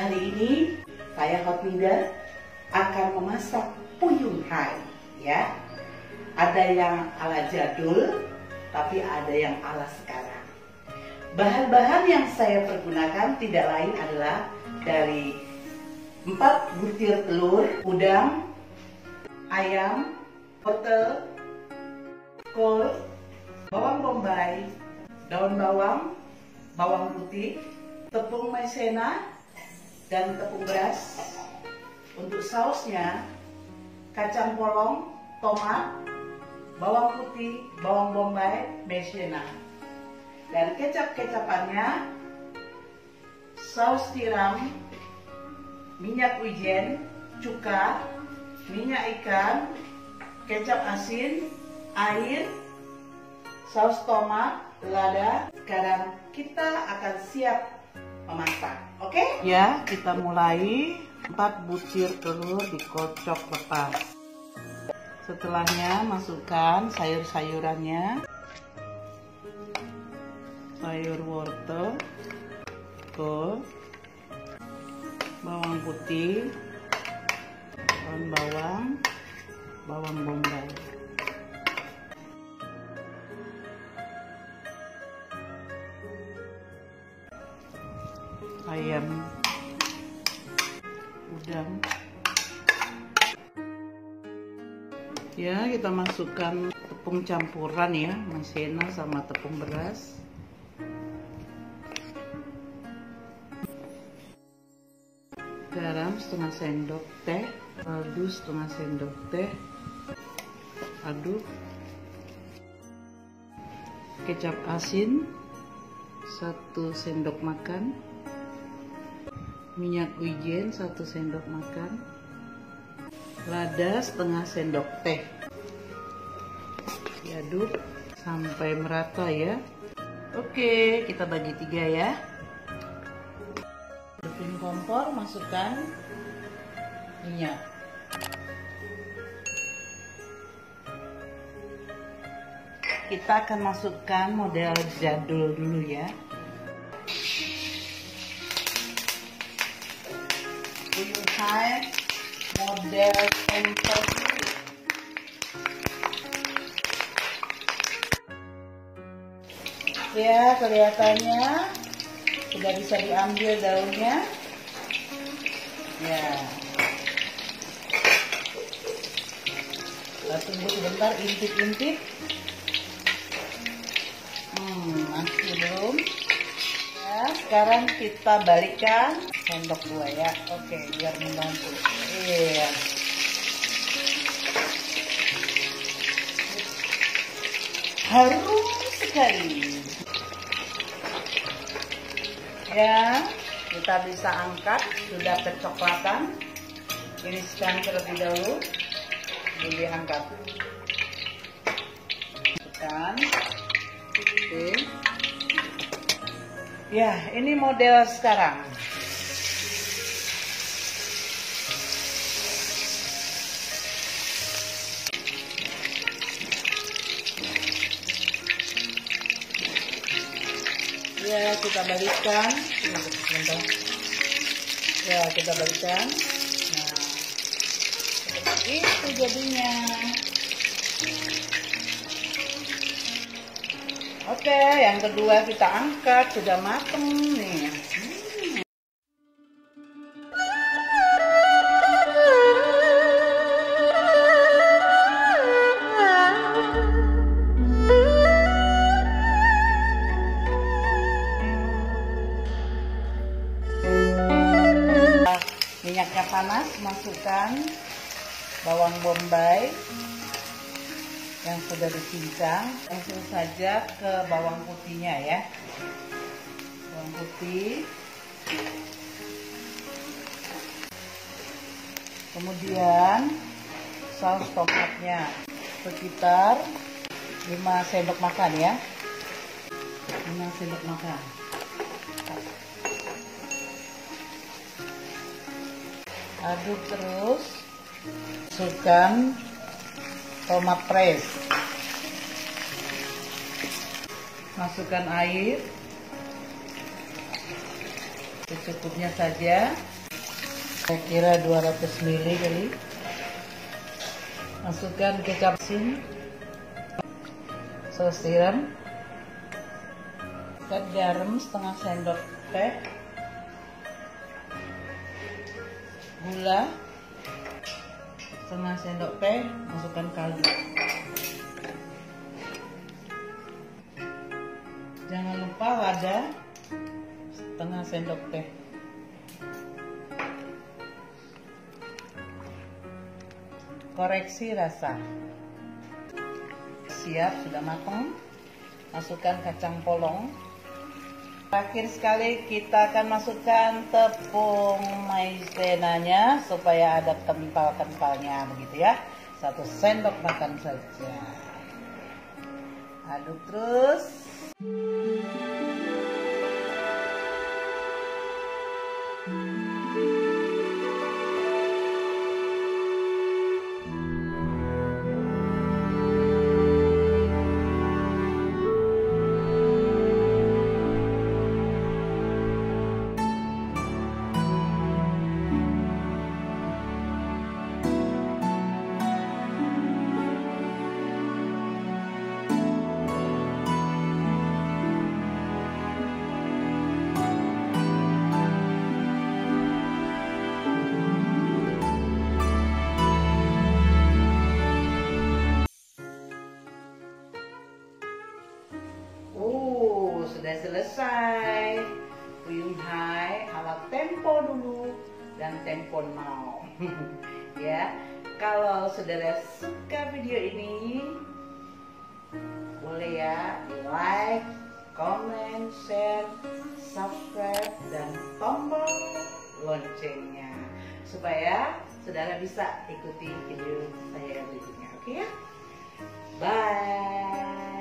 Hari ini saya Hotlinda akan memasak puyung hai ya. Ada yang ala jadul, tapi ada yang ala sekarang. Bahan-bahan yang saya pergunakan tidak lain adalah dari 4 butir telur, udang, ayam, wortel, kol, bawang bombay, daun bawang, bawang putih, tepung maizena, dan tepung beras. Untuk sausnya, kacang polong, tomat, bawang putih, bawang bombay, maizena. Dan kecap-kecapannya, saus tiram, minyak wijen, cuka, minyak ikan, kecap asin, air, saus tomat, lada. Sekarang kita akan siap memasak. Oke? Okay? Ya, kita mulai 4 butir telur dikocok lepas. Setelahnya masukkan sayur-sayurannya. Sayur wortel, kol, bawang putih, daun bawang, bawang bombay. Ayam. Udang. Ya kita masukkan tepung campuran ya. Maizena sama tepung beras. Garam setengah sendok teh. Kaldu setengah sendok teh. Aduk. Kecap asin. Satu sendok makan minyak wijen 1 sendok makan. Lada setengah sendok teh. Diaduk sampai merata ya. Oke kita bagi tiga ya. Hidupin kompor masukkan minyak. Kita akan masukkan model jadul dulu ya Hai model temper ya kelihatannya sudah bisa diambil daunnya. Ya. Kita tunggu sebentar intip-intip. Hmm masih belum sekarang kita balikkan sendok dua ya. Oke biar membantu. Iya. Harum sekali. Ya kita bisa angkat. Sudah kecoklatan. Iriskan terlebih dahulu. Jadi angkat. Masukkan oke ya ini model sekarang. Ya kita balikkan ya kita balikkan nah itu jadinya oke yang kedua kita angkat sudah mateng nih. Minyaknya panas masukkan bawang bombay yang sudah dicincang langsung saja ke bawang putihnya ya. Bawang putih. Kemudian saus tomatnya sekitar 5 sendok makan ya. 5 sendok makan. Aduk terus masukkan tomat fresh masukkan air. Secukupnya saja. Saya kira 200 ml kali. Masukkan kecap sin saus tiram. Dan garam setengah sendok teh. Gula setengah sendok teh masukkan kaldu. Jangan lupa lada setengah sendok teh. Koreksi rasa. Siap sudah matang. Masukkan kacang polong terakhir sekali kita akan masukkan tepung maizenanya supaya ada kental-kentalnya begitu ya. Satu sendok makan saja. Aduk terus mau ya kalau saudara suka video ini boleh ya like comment share subscribe dan tombol loncengnya supaya saudara bisa ikuti video saya berikutnya. Oke okay ya? Bye.